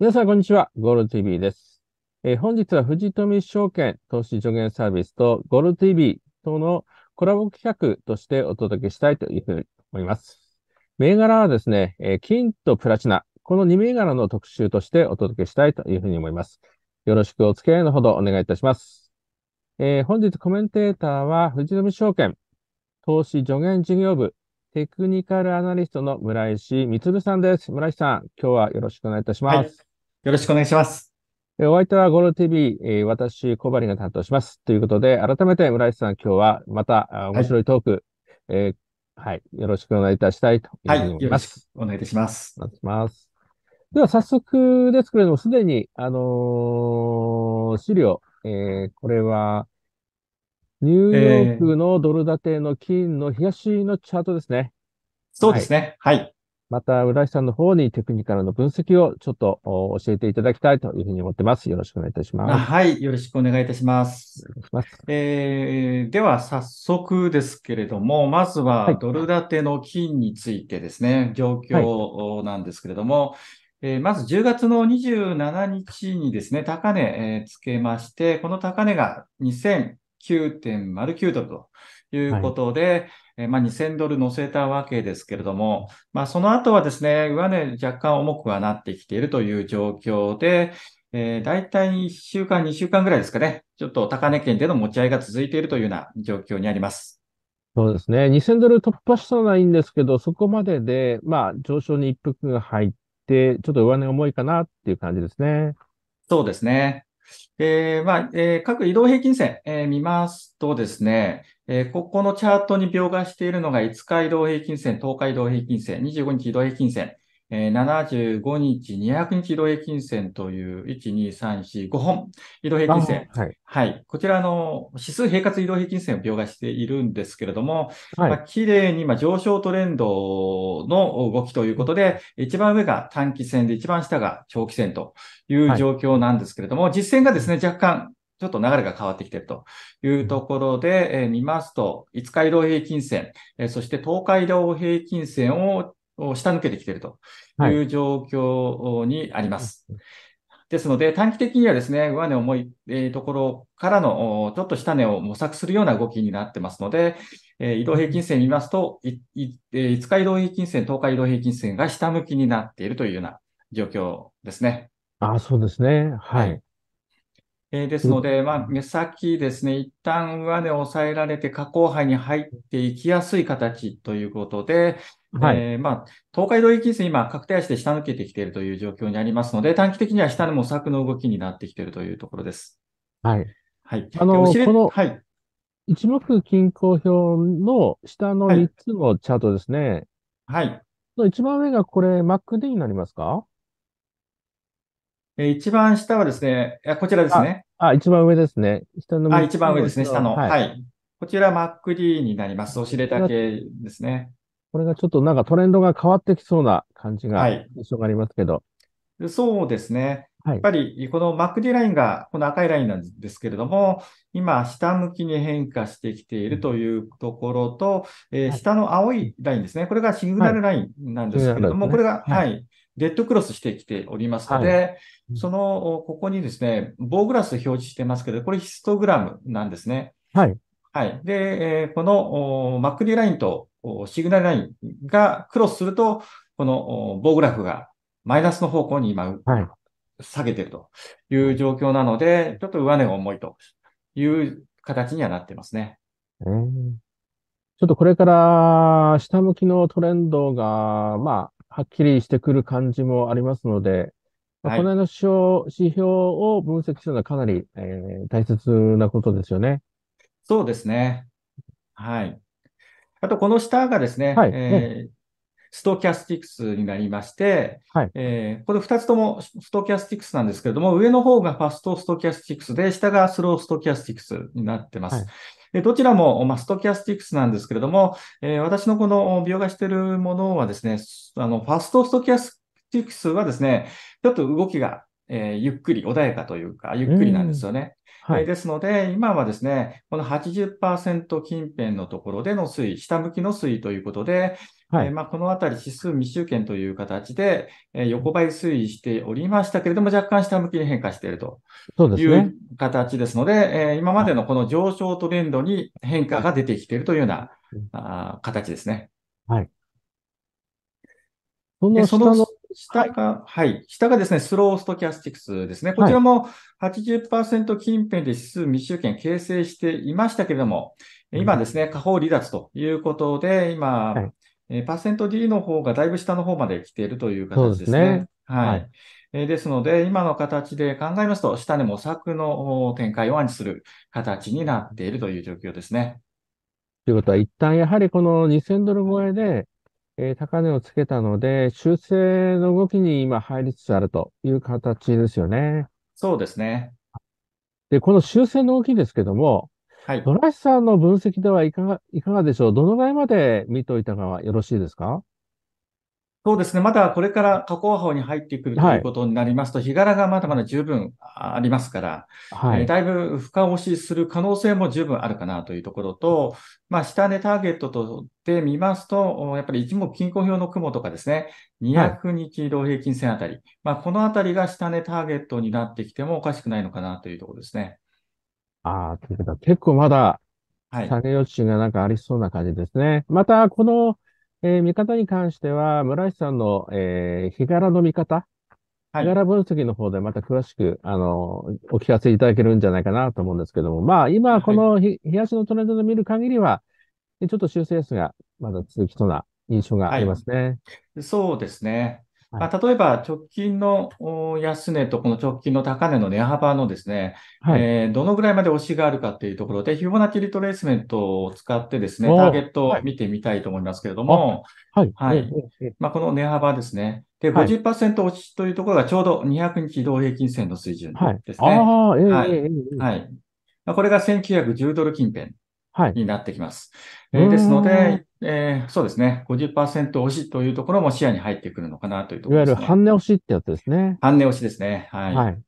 皆さん、こんにちは。ゴール TV です。えー本日は藤富証券投資助言サービスとゴール TV とのコラボ企画としてお届けしたいというふうに思います。銘柄はですね、えー金とプラチナ、この2銘柄の特集としてお届けしたいというふうに思います。よろしくお付き合いのほどお願いいたします。えー本日コメンテーターは藤富証券投資助言事業部テクニカルアナリストの村石光さんです。村石さん、今日はよろしくお願いいたします。はいよろしくお願いします。えーお相手はゴールド TV、えー私、小針が担当します。ということで、改めて村石さん、今日はまたあ面白いトーク、えーはい、よろしくお願いいたしたいというはい。ふうに思いまよろしす。くお願いいたします。お願いします。では、早速ですけれども、すでに、あのー資料、えーこれは、ニューヨークのドル建ての金の冷やしのチャートですね。そうですね。はい。また、浦井さんの方にテクニカルの分析をちょっとお教えていただきたいというふうに思ってます。よろしくお願いいたしあます。はい。よろしくお願いいたします。ます。えーでは、早速ですけれども、まずははいドル建ての金についてですね、状況なんですけれども、えーまず10月の27日にですね、高値、えーつけまして、この高値が2009.09ドルということで、えーまあ、2000ドル乗せたわけですけれども、まあ、その後はですね、上値若干重くはなってきているという状況で、えー、大体1週間、2週間ぐらいですかね。ちょっと高値圏での持ち合いが続いているというような状況にあります。そうですね。2000ドル突破したのはいいんですけど、そこまでで、まあ、上昇に一服が入って、ちょっと上値重いかなっていう感じですね。そうですね。えーまあ、えー各移動平均線、えー見ますとですね、えーここのチャートに描画しているのが5日移動平均線、10日移動平均線、25日移動平均線、えー75日、200日移動平均線という、1、2、3、4、5本移動平均線。あはい。はい。こちらの指数平滑移動平均線を描画しているんですけれども、はい。まあ、綺麗にまあ上昇トレンドの動きということで、一番上が短期線で一番下が長期線という状況なんですけれども、実線がですね、若干ちょっと流れが変わってきているというところで、えー見ますと、5日移動平均線、えーそして10日移動平均線をを下抜けてきているという状況にあります。ですので、短期的にはですね、上値重い、えーところからの、おちょっと下値を模索するような動きになってますので、えー移動平均線見ますと、いいえー5日移動平均線、10日移動平均線が下向きになっているというような状況ですね。あ、そうですね。ははいい。えーですので、まあ、目先ですね、一旦上値を抑えられて、下降範囲に入っていきやすい形ということで、はい。えーまあ、東海道平均線今、確定足で下抜けてきているという状況にありますので、短期的には下の模索の動きになってきているというところです。はい。はい。あのこのはい。一目均衡表の下のはい3つのチャートですね。はい。の一番上がこれ MacD になりますか？えー一番下はですね、こちらですね。あ、一番上ですね。下のあ、3つ一番上ですね、下の。はい。はい。こちら MacD になります。オシレーター系ですね。これがちょっとなんかトレンドが変わってきそうな感じが、はい印象がありますけど。でそうですね。はいやっぱり、この MacD ラインが、この赤いラインなんですけれども、今、下向きに変化してきているというところと、え下の青いラインですね。これがシグナルラインなんですけれども、はいこれが、ははい、デッドクロスしてきておりますので、その、ここにですね、棒グラス表示してますけど、これヒストグラムなんですね。はい。はい。で、えーこの、お MacD ラインとおシグナルラインがクロスすると、このお棒グラフがマイナスの方向に今、はい。下げてるという状況なので、ちょっと上値が重いという形にはなってますね。えーちょっとこれから下向きのトレンドが、まあ、はっきりしてくる感じもありますので、まあはいこの辺の指標指標を分析するのはかなり、えー大切なことですよね。そうですね。はい。あと、この下がですね、はいえーストキャスティクスになりまして、はいえーこれ2つともストキャスティクスなんですけれども、上の方がファストストキャスティクスで、下がスローストキャスティクスになってます。はいでどちらも、まあ、ストキャスティクスなんですけれども、えー私のこの描画しているものはですね、あの、ファストストキャスティクスはですね、ちょっと動きが、えーゆっくり、穏やかというか、ゆっくりなんですよね。はい。えーですので、今はですね、この80%近辺のところでの推移、下向きの推移ということで、はいえーまあ、このあたり指数未集権という形で、えー横ばい推移しておりましたけれども、若干下向きに変化しているといそう。形ですので、えー今までのこの上昇トレンドに変化が出てきているというようなうんあー形ですね。そので、その下の、下が、はい、下がですね、スローストキャスティクスですね。こちらも80%近辺で指数未集権形成していましたけれども、うん今ですね、下方離脱ということで、今、はいえーパーセント D の方がだいぶ下の方まで来ているという形ですすね。でねはい。はいえーですので、今の形で考えますと、下値模索のお展開を暗示する形になっているという状況ですね。ということは、一旦やはりこの2000ドル超えで、えー高値をつけたので、修正の動きに今入りつつあるという形ですよね。そうですね。で、この修正の動きですけども、はい。ドラシさんの分析ではいかが、いかがでしょう？どのぐらいまで見といたがよろしいですか？そうですね。まだこれから下降波に入ってくるとはいいうことになりますと、日柄がまだまだ十分ありますから、はい。えーだいぶ深押しする可能性も十分あるかなというところと、まあ、下値ターゲットとで見ますと、おやっぱり一目均衡表の雲とかですね、200日移動平均線あたり、まあ、このあたりが下値ターゲットになってきてもおかしくないのかなというところですね。ああ、ということは結構まだはい。下げ余地がなんかありそうな感じですね。また、この、えー見方に関しては、村石さんの、えー日柄の見方、はい日柄分析の方でまた詳しく、あの、お聞かせいただけるんじゃないかなと思うんですけども、まあ、今、この日、日足のトレンドで見る限りは、ちょっと修正数がまだ続きそうな印象がありますね。そうですね。はいまあ、例えば直近のお安値とこの直近の高値の値幅のですね、はい。えーどのぐらいまで押しがあるかっていうところで、フィボナッチリトレースメントを使ってですね、ターゲットをはい見てみたいと思いますけれども、はい。はいええええまあ、この値幅ですね。で、はい50%落ちというところがちょうど200日移動平均線の水準はい。ですね。はいええええはい。まあこれが1910ドル近辺はい。になってきます。えうーんーですので、えーそうですね、50%押しというところも視野に入ってくるのかなというといわゆるころですね。半値押しってやつですね。半値押しですね。はい。はい。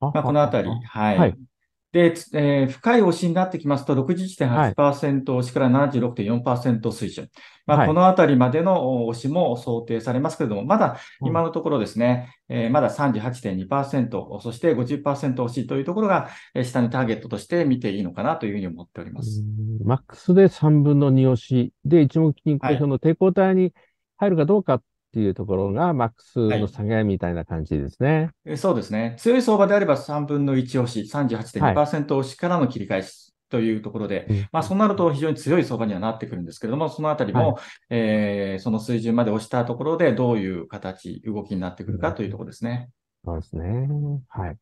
あまあ、このあたり、はい。はいで、つえー深い押しになってきますと、61.8%押しから76.4%水準。まあ、はい。このあたりまでの押しも想定されますけれども、まだうん。今のところですね、えーまだ38.2%、そして50%押しというところが、えー下にターゲットとして見ていいのかなというふうに思っております。うん。マックスで3分の2押しで一目均衡表の抵抗体に入るかどうかっていうところがマックスの下げみたいな感じですね。えーそうですね。強い相場であれば3分の1押し、38.2%押しからの切り返しというところで、うんまあ、そうなると非常に強い相場にはなってくるんですけれども、そのあたりも、えーその水準まで押したところで、どういう形、動きになってくるかというところですね。そうですね。はい。ち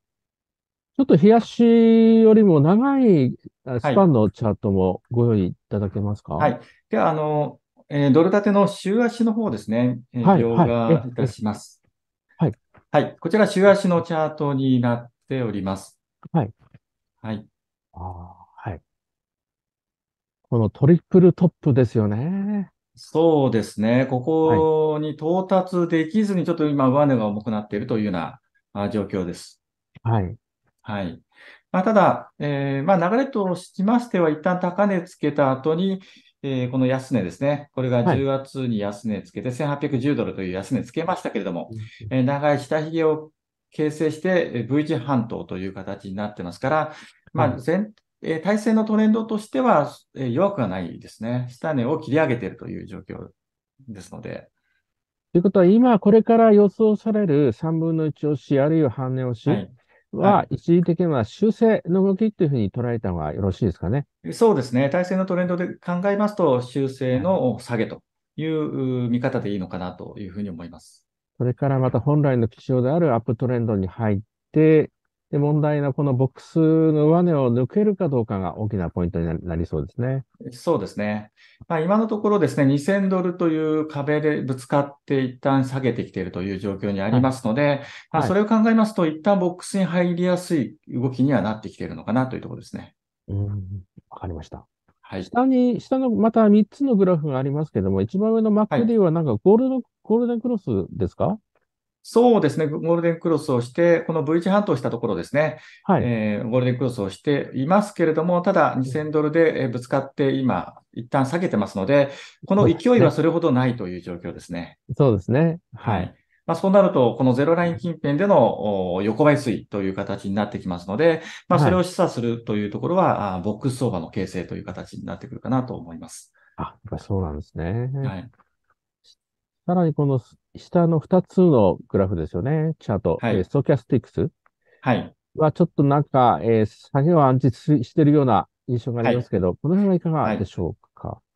ょっと冷やしよりも長いあスパンのチャートもご用意いただけますか？はい。では、あの、えードル建ての週足の方ですね、えーはい描はい画いたします。はい。はい。こちら週足のチャートになっております。はい。はい。ああはい。このトリプルトップですよね。そうですね。ここに到達できずに、ちょっと今、上値が重くなっているというようなあ状況です。はい。はい。まあ、ただ、えーまあ、流れとしましては、一旦高値つけた後に、えーこの安値ですね。これがはい10月に安値つけて、1810ドルという安値つけましたけれども、えー長い下髭を形成して、えー V 字半島という形になってますから、まあ、はい全、えー体制のトレンドとしては、えー弱くはないですね。下値を切り上げているという状況ですので、ということは、今これから予想される3分の1押し、あるいは半値押しはい。はは、一時的には修正の動きというふうに捉えた方がよろしいですかね。そうですね。体制のトレンドで考えますと、修正の下げというう見方でいいのかなというふうに思います。それからまた本来の基調であるアップトレンドに入って、で、問題なこのボックスの上値を抜けるかどうかが大きなポイントにななりそうですね。そうですね。まあ、今のところですね、2000ドルという壁でぶつかって一旦下げてきているという状況にありますので、まあ、はいそれを考えますと、一旦ボックスに入りやすい動きにはなってきているのかなというところですね。うん、わかりました。はい。下に、下のまた3つのグラフがありますけども、一番上の MacD はなんかゴールド、ゴールデンクロスですか？そうですね。ゴールデンクロスをして、この V 字半島したところですね。はい。えー、ゴールデンクロスをしていますけれども、ただ2000ドルでぶつかって今、一旦下げてますので、この勢いはそれほどないという状況ですね。そうですね。はい。まあ、そうなると、このゼロライン近辺での横ばい推移という形になってきますので、まあ、それを示唆するというところは、はい、ボックス相場の形成という形になってくるかなと思います。あ、やっぱそうなんですね。はい。さらにこの下の2つのグラフですよね、チャート。はい、えー、ストキャスティクス。はい。はちょっとなんか、えー、下げを暗示しているような印象がありますけど、はい、この辺はいかがでしょうか？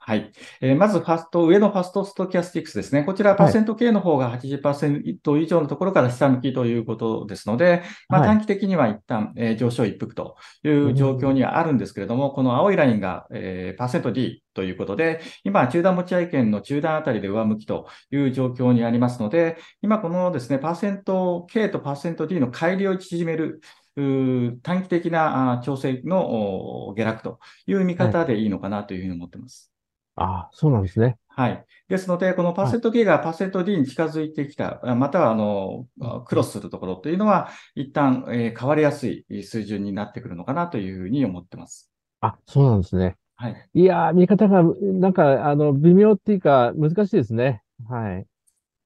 はい。えー、まず、ファスト、上のファストストキャスティクスですね。こちら、パーセント K の方が80%以上のところから下向きということですので、まあ、短期的には一旦、えー、上昇一服という状況にはあるんですけれども、この青いラインが、えー、パーセント D ということで、今、中段持ち合い圏の中段あたりで上向きという状況にありますので、今、このですね、パーセント K とパーセント D の乖離を縮める、短期的な調整の下落という見方でいいのかなというふうに思っています。ああ、そうなんですね。はい。ですので、このパーセント K がパーセント D に近づいてきた、または、あの、クロスするところというのは、一旦、えー、変わりやすい水準になってくるのかなというふうに思ってます。あ、そうなんですね。はい。いやー、見方が、なんか、あの、微妙っていうか、難しいですね。はい。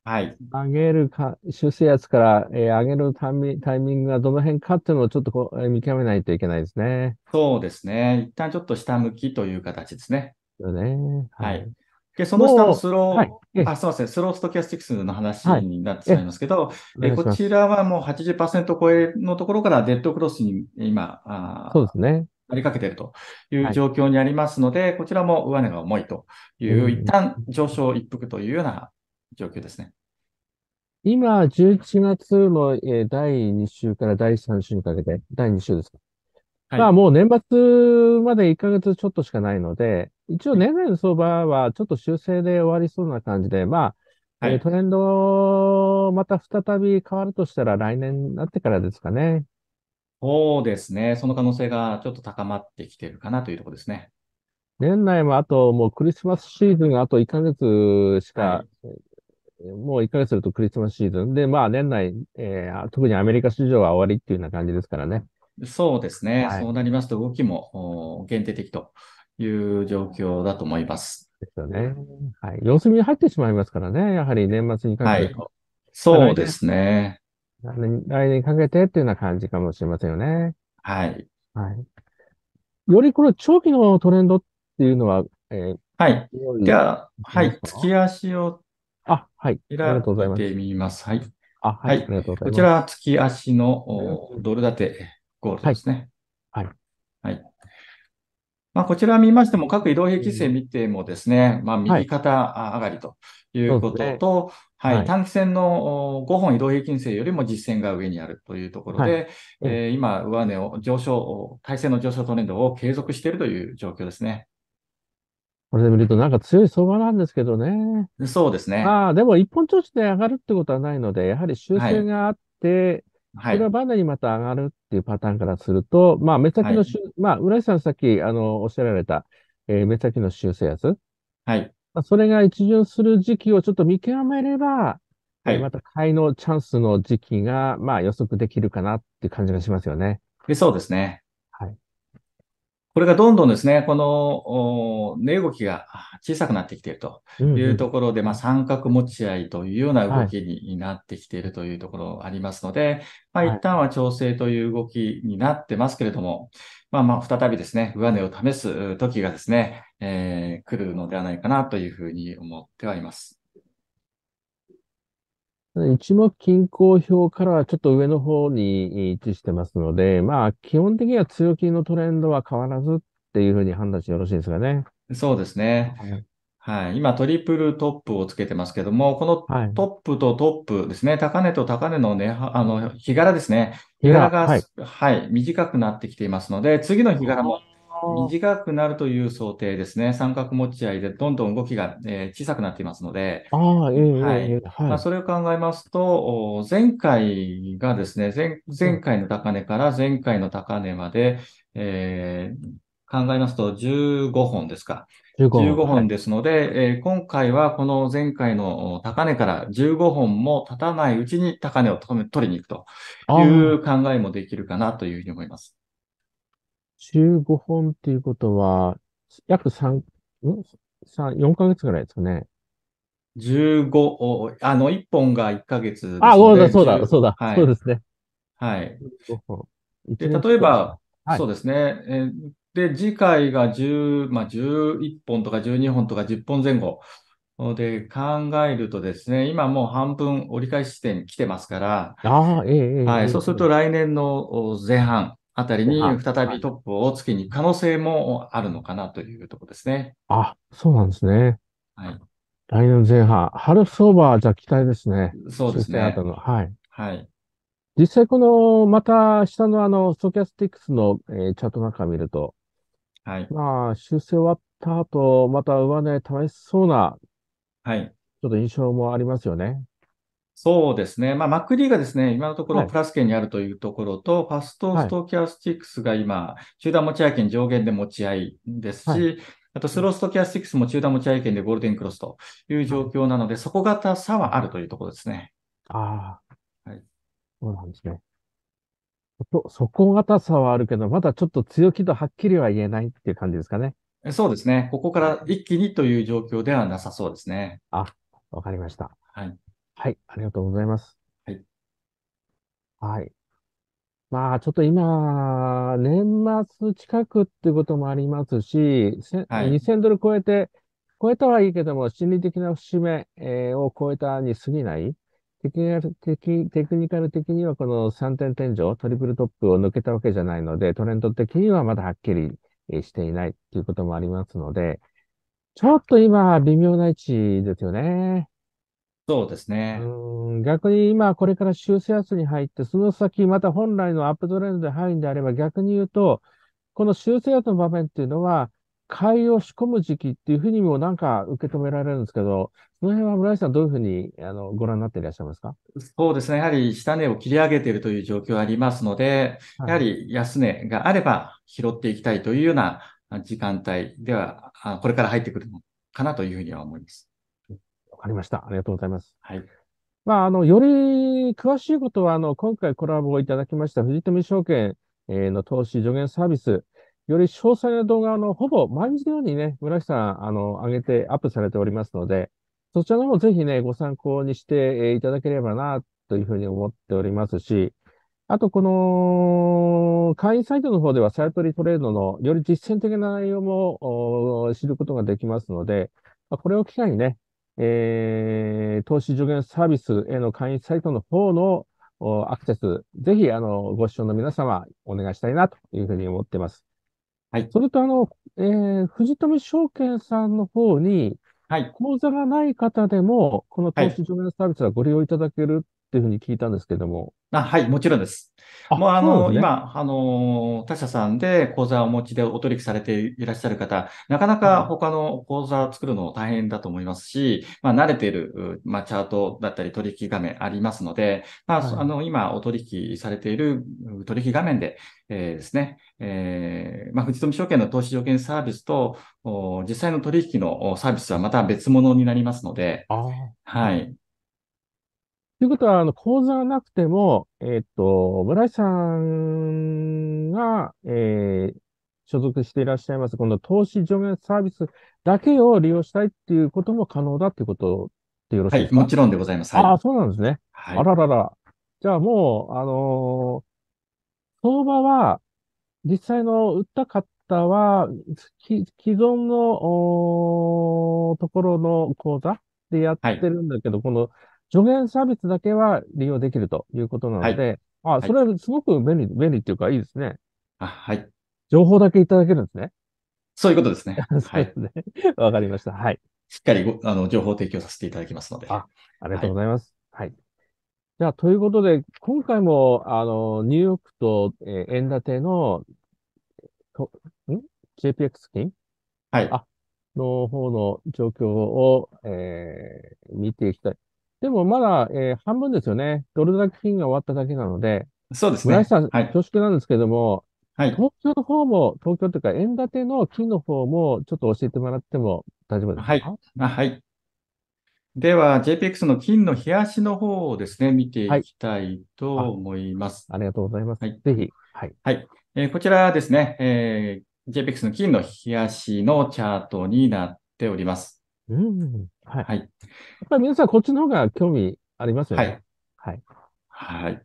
はい。上げるか、修正圧から、えー、上げるタイミタイミングがどの辺かっていうのをちょっとこう見極めないといけないですね。そうですね。一旦ちょっと下向きという形ですね。よね。はい。で、その下のスロー、はい、あ、すみません、スローストキャスティクスの話になってしまいますけど、はい、えこちらはもう80%超えのところからデッドクロスに今、あそうですね。なりかけているという状況にありますので、はい、こちらも上値が重いという、うん、一旦上昇一服というような状況ですね。今、11月の第2週から第3週にかけて、第2週ですか。はい、まあもう年末まで1ヶ月ちょっとしかないので、一応年内の相場はちょっと修正で終わりそうな感じで、まあ、はい、トレンドまた再び変わるとしたら来年になってからですかね。そうですね。その可能性がちょっと高まってきてるかなというところですね。年内もあともうクリスマスシーズンがあと1ヶ月しか、はい、もう1ヶ月するとクリスマスシーズンで、まあ年内、えー、特にアメリカ市場は終わりっていうような感じですからね。そうですね。はい、そうなりますと動きも限定的という状況だと思います。ですよね。はい。様子見に入ってしまいますからね。やはり年末にかけてと。はい、そうですね。来年来年にかけてっていうような感じかもしれませんよね。はい。はい。よりこの長期のトレンドっていうのは、えー、はい。では、はい。月足をあ、はい。ありがとうございます。見てみます。はい。あ、はい。ありがとうございます。こちら、月足のドル建てゴールドですね。はい。はい。まあ、こちら見ましても、各移動平均線見てもですね、まあ、右肩上がりということと、はい、はい、短期線の5本移動平均線よりも実線が上にあるというところで、はい、えー、今、上値を上昇、体制の上昇トレンドを継続しているという状況ですね。これで見るとなんか強い相場なんですけどね。そうですね。ああ、でも一本調子で上がるってことはないので、やはり修正があって、はい。それがバネにまた上がるっていうパターンからすると、まあ、目先のしゅ、まあ、浦井さんさっき、あの、おっしゃられた、えー、目先の修正圧。はい。まあ、それが一巡する時期をちょっと見極めれば、はい。また買いのチャンスの時期が、まあ、予測できるかなっていう感じがしますよね。でそうですね。これがどんどんですね、この値動きが小さくなってきているというところで、うんうん、まあ、三角持ち合いというような動きになってきているというところありますので、はい、まあ、一旦は調整という動きになってますけれども、まあまあ、再びですね、上値を試す時がですね、えー、来るのではないかなというふうに思ってはいます。一目均衡表からはちょっと上の方に位置してますので、まあ、基本的には強気のトレンドは変わらずっていうふうに判断してよろしいですかね。そうですね。はい。はい、今、トリプルトップをつけてますけども、このトップとトップですね、はい、高値と高値のね、あの、日柄ですね。日柄が、はい、はい、短くなってきていますので、次の日柄も短くなるという想定ですね。三角持ち合いでどんどん動きが、えー、小さくなっていますので、ああ、えー、はい。まあ、それを考えますと、前回がですね前、前回の高値から前回の高値まで、えー、考えますと15本ですか。15 15本。本ですので、えー今回はこの前回の高値から15本も経たないうちに高値を取り取りに行くとあいう考えもできるかなというふうに思います。15本っていうことは、約3、ん ?3、4ヶ月ぐらいですかね。15、おあの、1本が1ヶ月ですあ、ので、そうだ、そう10だ、そうだ、はいそうですね。はい。15本。で、例えば、はいそうですね。えーで、次回が10、まあ、11本とか12本とか10本前後で考えるとですね、今もう半分折り返し地点に来てますから、ああ、ええ、ええ。はい、ええそうすると、来年のお前半あたりに再びトップをつけに行く可能性もあるのかなというところですね。あ、そうなんですね。はい。来年前半。春相場、じゃあ期待ですね。そうですね。の。はい。はい。実際この、また下のあの、ストキャスティックスの、えーチャートなんか見ると、はい。まあ、修正終わった後、また上値試しそうな、はい。ちょっと印象もありますよね。そうですね。まあ、 MACD がですね、今のところはいプラス圏にあるというところと、ファストはいストキャスティックスが今、中段持ち合い圏上限で持ち合いですし、はあとスローストキャスティックスも中段持ち合い圏でゴールデンクロスという状況なので、底堅さはあるというところですね。ああ。はい。そうなんですね。そ、底堅さはあるけど、まだちょっと強気とはっきりは言えないっていう感じですかね。そうですね。ここから一気にという状況ではなさそうですね。わかりました。はい。はい、ありがとうございます。はい。はい。まあ、ちょっと今、年末近くっていうこともありますし、せはい2000ドル超えて、超えたはいいけども、心理的な節目、えーを超えたに過ぎない？テクニカル的、テクニカル的にはこの3点天井、トリプルトップを抜けたわけじゃないので、トレンド的にはまだはっきりえーしていないっていうこともありますので、ちょっと今、微妙な位置ですよね。そうですうね。逆に今これから修正圧に入って、その先また本来のアップトレンドで入るんであれば逆に言うと、この修正圧の場面っていうのは、買いを仕込む時期っていうふうにもなんか受け止められるんですけど、その辺は村井さんどういうふうにあのご覧になっていらっしゃいますか？そうですね。やはり下値を切り上げているという状況がありますので、やはり安値があれば拾っていきたいというような時間帯では、あこれから入ってくるのかなというふうには思います。わかりました。ありがとうございます。はい。まあ、あの、より詳しいことは、あの、今回コラボをいただきました藤富証券えーの投資助言サービス、より詳細な動画、あの、ほぼ毎日のようにね、村木さん、あの、上げてアップされておりますので、そちらの方ぜひね、ご参考にしてえーいただければな、というふうに思っておりますし、あと、この、会員サイトの方では、サイトリトレードのより実践的な内容もお知ることができますので、まあこれを機会にね、えー投資助言サービスへの会員サイトの方のおアクセス、ぜひ、あの、ご視聴の皆様、お願いしたいな、というふうに思ってます。はい。それと、あの、えー藤富証券さんの方に、はい。口座がない方でも、この投はい資助言サービスはご利用いただけるっていうふうに聞いたんですけども。あはい、もちろんです。あもうあの、ね今、あの、他社さんで口座をお持ちでお取引されていらっしゃる方、なかなか他の口座を作るの大変だと思いますし、まあ、慣れている、うまあ、チャートだったり取引画面ありますので、まあ、はいあの、今お取引されているう取引画面で、えーですね、えーまあ、藤富証券の投資条件サービスと、お実際の取引のおサービスはまた別物になりますので。はい。ということは、あの、口座がなくても、えーっと、村井さんが、えー所属していらっしゃいます、この投資助言サービスだけを利用したいっていうことも可能だっていうことでよろしいはい、ですか？もちろんでございます。ああ、はい。そうなんですね。はいあららら。じゃあもう、あのー相場は、実際の売った方は、き既存の、ところの口座でやってるんだけど、この助言サービスだけは利用できるということなので、あ、いそれはすごく便利、便利っていうかいいですね。あはい。情報だけいただけるんですね。そういうことですね。そうはいで。すね。わかりました。はい。しっかりごあの情報を提供させていただきますので。あありがとうございます。はい。じゃあ、ということで、今回も、あの、ニューヨークと、えー円建ての、と、ん ?JPX 金？はい。あの方の状況を、えー見ていきたい。でも、まだ、えー半分ですよね。ドル建て金が終わっただけなので、そうですね。村井さん、はい。恐縮なんですけども、はい。東京の方も、東京というか、円建ての金の方も、ちょっと教えてもらっても大丈夫ですか？はい。あはい。では、JPX の金の冷やしの方をですね、見ていきたいと思います。ありがとうございます。はいぜひ。はい。えーこちらですね、えー JPX の金の冷やしのチャートになっております。うん。はい。はい。やっぱり皆さんこっちの方が興味ありますよね。はい。はい。はい。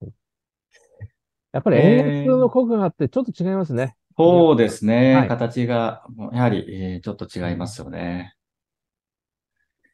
やっぱり円安の効果があってちょっと違いますね。そうですね。はい形が、やはり、えーちょっと違いますよね。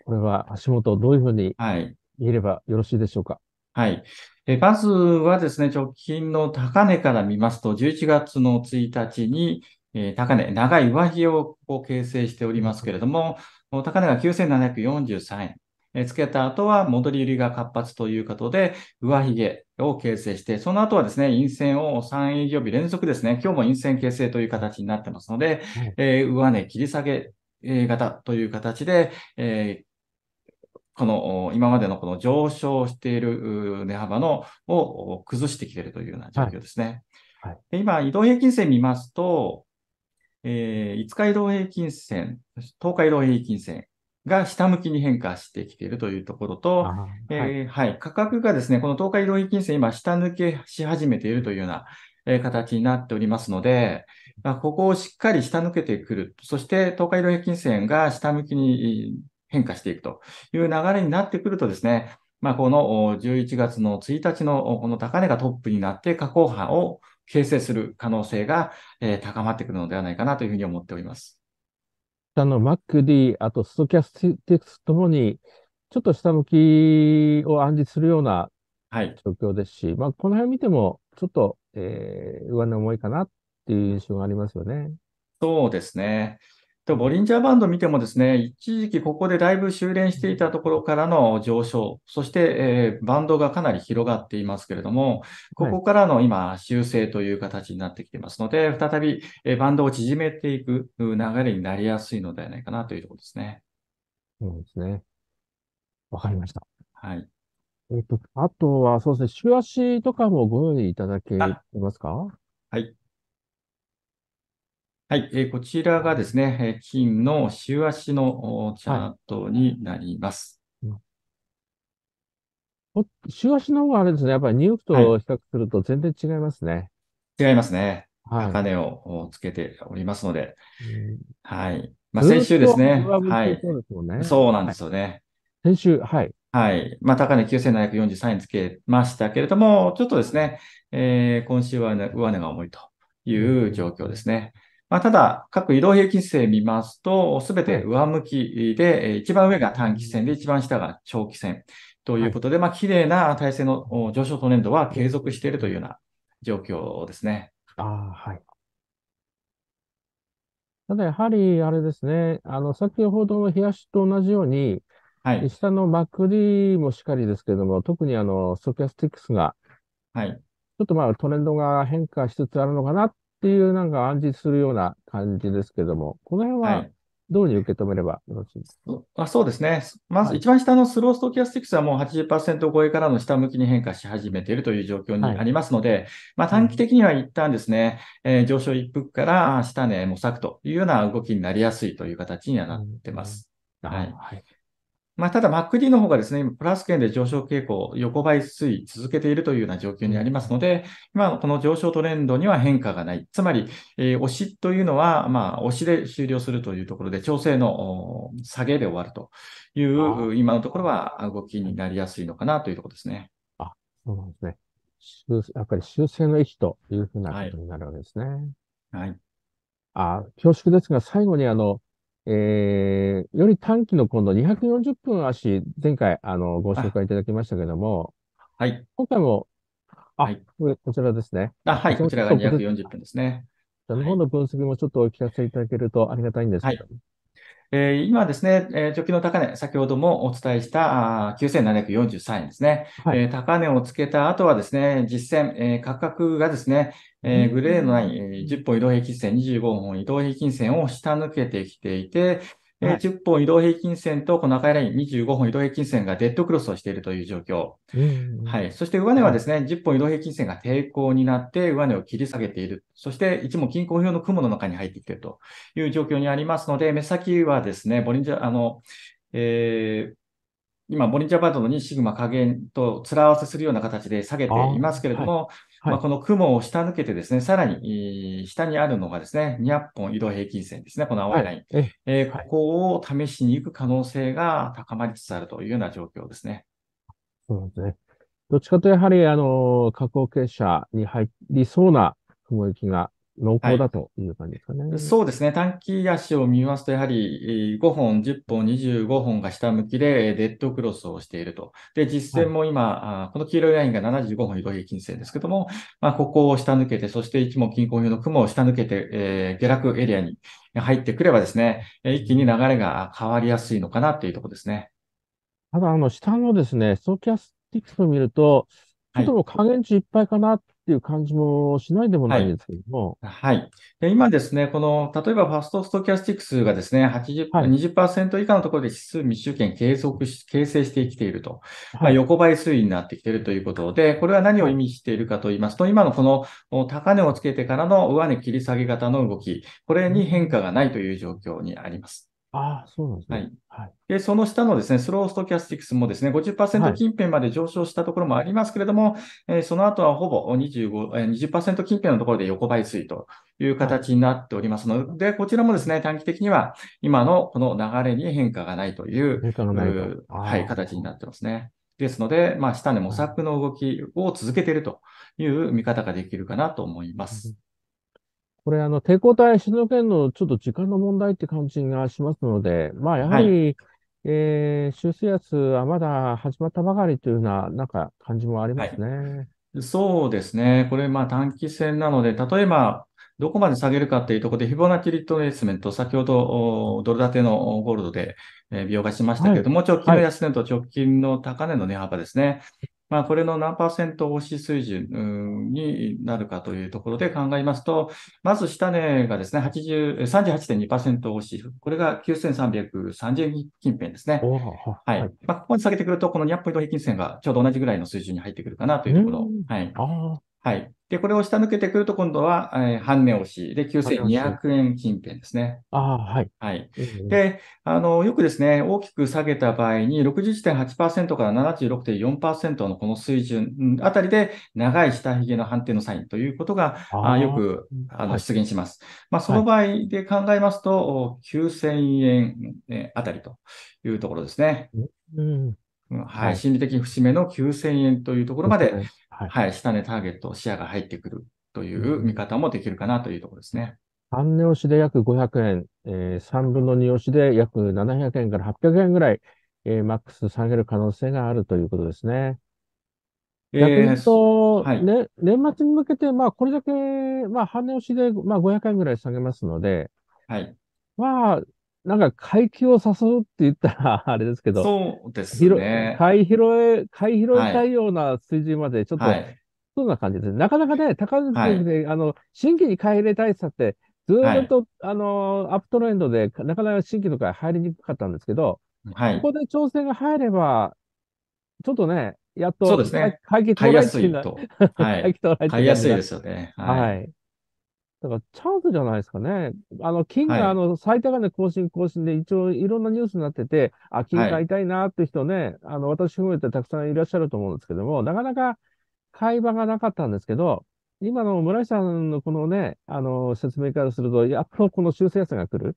これは足元どういうふうにはい。見ればよろしいでしょうか？はい。えーまずはですね、直近の高値から見ますと、11月の1日に、えー高値、長い上髭をこう形成しておりますけれども、高値が9743円。えーつけた後は戻り売りが活発ということで、上髭を形成して、その後はですね、陰線を3営業日連続ですね、今日も陰線形成という形になってますので、はいえー上値切り下げえー型という形で、えーこの、お今までのこの上昇しているう値幅のをお崩してきているというような状況ですね。はいはいで今、移動平均線見ますと、えー5日移動平均線、10日移動平均線が下向きに変化してきているというところと、はい。ーはい。価格がですね、この東海移動平均線、今、下抜けし始めているというような、えー形になっておりますので、まあ、ここをしっかり下抜けてくる。そして、東海移動平均線が下向きに変化していくという流れになってくるとですね、まあ、このお11月の1日のおこの高値がトップになって、下降波を形成する可能性が、えー高まってくるのではないかなというふうに思っております。あの、MacD、あとストキャスティクスともに、ちょっと下向きを暗示するようなはい。状況ですし、まあ、この辺見ても、ちょっと、えー、上値重いかなっていう印象がありますよね。そうですね。と、ボリンジャーバンド見てもですね、一時期ここでだいぶ修練していたところからの上昇、そして、えーバンドがかなり広がっていますけれども、ここからの今、修正という形になってきていますので、再び、えーバンドを縮めていく流れになりやすいのではないかなというところですね。そうですね。わかりました。はい。えっと、あとは、そうですね、週足とかもご用意いただけあますか？はい。はい。えーこちらがですね、えー金の週足のおチャートになります。お週足の方があれですね、やっぱりニューヨークと比較すると全然違いますね。違いますね。はい。高値をおつけておりますので、うんはい。まあ、先週ですね。はい。てそうなんですよね。先週、はい。はい。まあ、高値9743円つけましたけれども、ちょっとですね、えー今週は、ね、上値が重いという状況ですね。まあ、ただ、各移動平均線見ますと、すべて上向きで、えー一番上が短期線で、一番下が長期線ということで、まあ、綺麗な体制のお上昇トレンドは継続しているというような状況ですね。ああ、はい。ただやはり、あれですね、あの、先ほどの冷やしと同じように、はい。下のマクリーもしっかりですけども、特にあの、ストキャスティックスが、はい。ちょっとまあトレンドが変化しつつあるのかなっていうなんか暗示するような感じですけども、この辺は。はいどういうふうに受け止めればよろしいですか？あそうですね。まずはい一番下のスローストキャスティクスはもう80%超えからの下向きに変化し始めているという状況にはいありますので、まあ短期的には一旦ですね、えー上昇一服から下値模索というような動きになりやすいという形にはなってます。あはいはい。まあただ MacD の方がですね、今プラス圏で上昇傾向、横ばい推移続けているというような状況にありますので、今この上昇トレンドには変化がない。つまり、えー押しというのは、まあ押しで終了するというところで、調整のお下げで終わるといあう、今のところは動きになりやすいのかなというところですね。そうなんですね。修やっぱり修正の域というふうなことになるわけですね。はい。あ、恐縮ですが、最後にあの、えー、より短期の今度240分足、前回あの、ご紹介いただきましたけども、はい。今回も、あ、はいこれこちらですね。あ、はい。こちらが240分ですね。その方の分析もちょっとお聞かせいただけるとありがたいんですけど。えー今ですね、えー直近の高値、先ほどもお伝えしたあー9743円ですね。はいえー高値をつけた後はですね、実践、えー価格がですね、えーグレーのない、えー10本移動平均線、25本移動平均線を下抜けてきていて、えー10本移動平均線とこの赤いライン25本移動平均線がデッドクロスをしているという状況。うんはい。そして上値はですね、10本移動平均線が抵抗になって上値を切り下げている。そして一目均衡表の雲の中に入ってきているという状況にありますので、目先はですね、ボリンジャー、あの、えー今、ボリンジャーバンドの2シグマ加減と面合わせするような形で下げていますけれども、はいまあ、この雲を下抜けてですね、さらに、えー下にあるのがですね、200本移動平均線ですね、この青いライン。え、えーはいここを試しに行く可能性が高まりつつあるというような状況ですね。そうですね。どっちかとやはり、あの、下降傾斜に入りそうな雲行きが濃厚だという感じですかね。そうですね。短期足を見ますと、やはりえー5本、10本、25本が下向きでえーデッドクロスをしていると。で、実践も今、あーこの黄色いラインが75本移動平均線ですけども、まあ、ここを下抜けて、そして一目均衡表の雲を下抜けて、えー下落エリアに入ってくればですね、えー一気に流れが変わりやすいのかなっていうところですね。ただ、あの、下のですね、ストキャスティクスを見ると、ちょっと値いっぱいかなっていう感じもしないでもないんですけども、はい。で今ですね、この、例えばファストストキャスティクスがですね、80、はい20%以下のところで指数密集圏継続し、形成してきていると。まあ、はい。横ばい推移になってきているということで、これは何を意味しているかと言いますと、今のこのお高値をつけてからの上値切り下げ型の動き、これに変化がないという状況にあります。ああ、そうなんですね。はい。はい。で、その下のですね、スローストキャスティクスもですね、は50%い近辺まで上昇したところもありますけれども、えーその後はほぼ25、えー20%近辺のところで横ばい推移という形になっておりますので、こちらもですね、短期的には今のこの流れに変化がないという、いとう。はい、形になってますね。ですので、まあ、下値模索の動きを続けているという見方ができるかなと思います。これ、あの、抵抗体、静岡県のちょっと時間の問題って感じがしますので、まあ、やはり、えー、修正圧はまだ始まったばかりというような、なんか感じもありますね。そうですね。これ、まあ短期戦なので、例えば、どこまで下げるかっていうところで、フィボナッチリトレースメント、先ほどおドル建てのゴールドで、えー描画しましたけれども、直近の安値と直近の高値の値幅ですね。まあ、これの何パーセント押し水準うんになるかというところで考えますと、まず下値がですね、80 38.2%押し、これが9330円近辺ですね。ははいい。まあ、ここに下げてくると、この200ポイント平均線がちょうど同じぐらいの水準に入ってくるかなというところうん。はい。ああ、はい。で、これを下抜けてくると、今度は、えー半値押しで9200円近辺ですね。ああ、はい。はい。うんで、あの、よくですね、大きく下げた場合に61.8%から76.4%のこの水準うんあたりで長い下髭の判定のサインということが、ああーよくあのはい出現します。まあ、その場合で考えますと、お9000円えあたりというところですね。うん。うんは。はいい心理的節目の9000円というところまで、はい。はい、下値ターゲット、視野が入ってくるという見方もできるかなというところですね。半値押しで約500円、えー、3分の2押しで約700円から800円ぐらい、えーマックス下げる可能性があるということですね。逆に言うと、はいね、年末に向けて、まあ、これだけ、まあ、半値押しで、まあ、500円ぐらい下げますので、はい。まあ、なんか、買い気を誘うって言ったら あれですけど、そうです拾ね。買い拾え、買い拾いたいような水準まで、ちょっと、はい。そんな感じですね。なかなかね、高値で、あの、新規に買い入れたいさって、ずーっと、あの、アップトレンドで、なかなか新規の買い入りにくかったんですけど、はい。ここで調整が入れば、ちょっとね、やっと、そうですね買い気買いやすいなと。は買い買いやすいですよね。がはい。はい。だから、チャンスじゃないですかね。あの、金はいが、あの、最高値更新更新で、一応、いろんなニュースになってて、あ、金買いたいなって人ね、あの、私含めてたくさんいらっしゃると思うんですけども、なかなか買い場がなかったんですけど、今の村井さんのこのね、あの、説明からすると、やっとこの修正安が来る。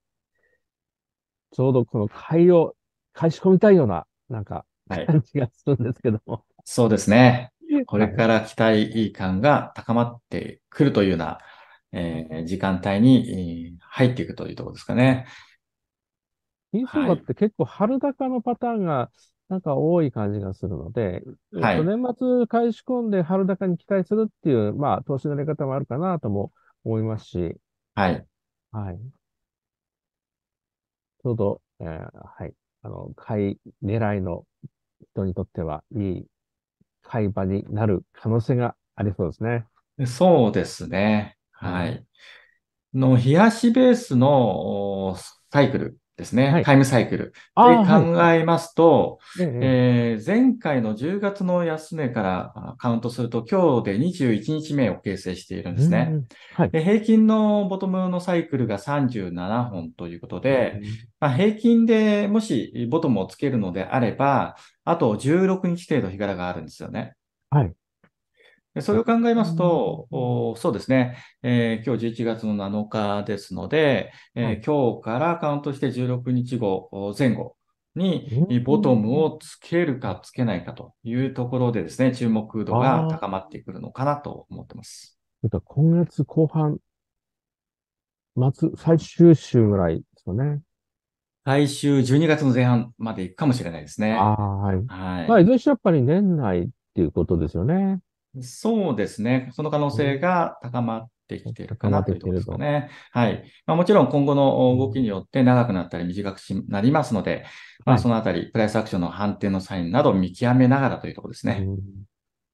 ちょうどこの買いを、買い仕込みたいような、なんか、はい。感じがするんですけども。そうですね。これはいから期待感が高まってくるというような、えー時間帯にえー入っていくというところですかね。金相場って結構春高のパターンがなんか多い感じがするので、はいえっと年末買い仕込んで春高に期待するっていう、まあ、投資のやり方もあるかなとも思いますし、はい。はい。ちょうど、えーはい。あの、買い狙いの人にとっては、いい買い場になる可能性がありそうですね。そうですね。はい。の、冷やしベースのおサイクルですね。はいタイムサイクル。で。考えますと、えええええー前回の10月の安値からあカウントすると、今日で21日目を形成しているんですね。はい。で平均のボトムのサイクルが37本ということで、うんまあ、平均でもしボトムをつけるのであれば、あと16日程度日柄があるんですよね。はい。でそれを考えますと、うんおそうですね、えー今日11月の7日ですので、えーはい今日からカウントして16日後お前後にうんボトムをつけるかつけないかというところでですね、注目度が高まってくるのかなと思ってます。えっと今月後半、末、最終週ぐらいですよね。来週12月の前半まで行くかもしれないですね。はい。はい。まあ、いずれにしてもやっぱり年内っていうことですよね。そうですね。その可能性が高まってきてるかなというところですかね。はい。まあ、もちろん今後の動きによって長くなったり短くなりますので、まあ、はいそのあたり、プライスアクションの判定のサインなどを見極めながらというところですね。うん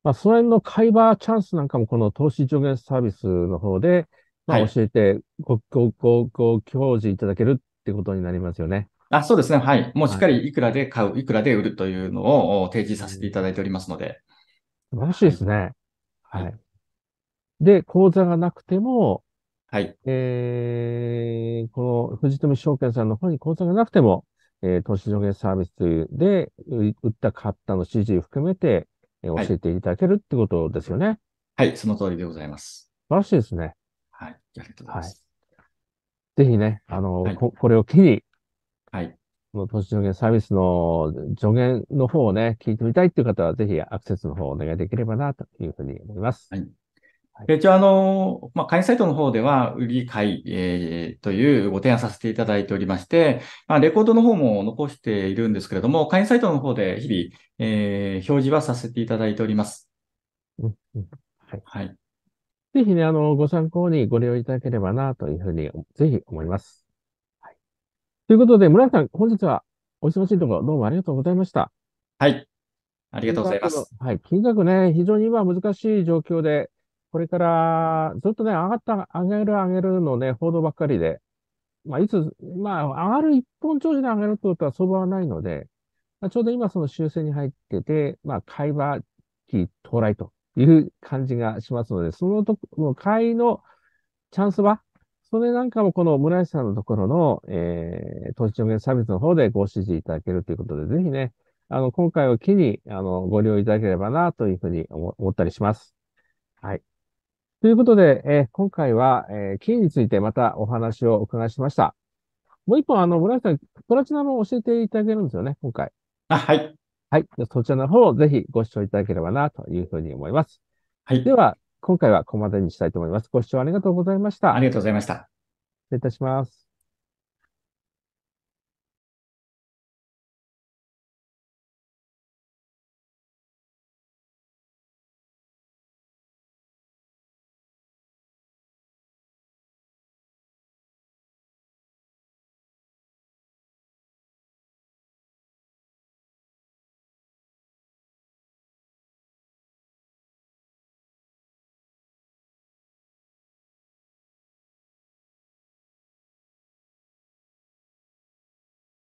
まあ、その辺の買い場チャンスなんかもこの投資助言サービスの方で、まあ、はい教えてご、ご、ご、ご教示いただけるってことになりますよね。あ、そうですね。はい。もうしっかりいくらで買う、いくらで売るというのをお提示させていただいておりますので。素晴らしいですね。はいはい。で、口座がなくても、はい。えー、この藤富証券さんの方に口座がなくても、えー投資助言サービスでう売った、買ったの指示含めて、えーはい教えていただけるってことですよね。はい。その通りでございます。素晴らしいですね。はい。ありがとうございます。ぜひね、あの、はいここれを機に、はい。この投資助言サービスの助言の方をね、聞いてみたいっていう方は、ぜひアクセスの方をお願いできればな、というふうに思います。はいで一応、あの、まあ、会員サイトの方では、売り買い、えーというご提案させていただいておりまして、まあ、レコードの方も残しているんですけれども、会員サイトの方で日々、えー表示はさせていただいております。うんうんはい。はい。ぜひね、あの、ご参考にご利用いただければな、というふうに、ぜひ思います。はい。ということで、村井さん、本日はお忙しいところ、どうもありがとうございました。はい。ありがとうございます。はい。金額ね、非常に今難しい状況で、これからずっとね、上がった、上げる上げるのね、報道ばっかりで、まあ、いつ、まあ、上がる一本調子で上げるってことは相場はないので、まあ、ちょうど今その修正に入ってて、まあ、買い場期到来という感じがしますので、そのとこ、の買いのチャンス場、それなんかもこの村井さんのところの、えー、投資助言サービスの方でご指示いただけるということで、ぜひね、あの、今回を機に、あの、ご利用いただければな、というふうに思思ったりします。はい。ということで、えー今回は、えー金についてまたお話をお伺いしました。もう一本、あの、村井さん、プラチナも教えていただけるんですよね、今回。あ、はい。はい。でそちらの方をぜひご視聴いただければな、というふうに思います。はいで。は、今回はここまでにしたいと思います。ご視聴ありがとうございました。ありがとうございました。失礼いたします。